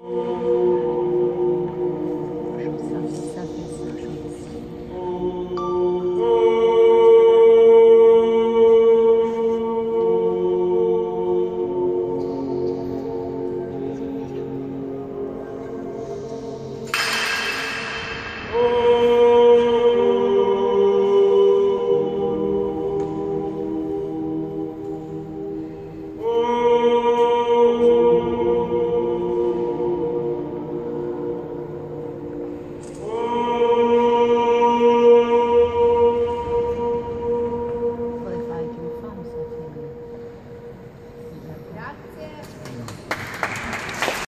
Oh.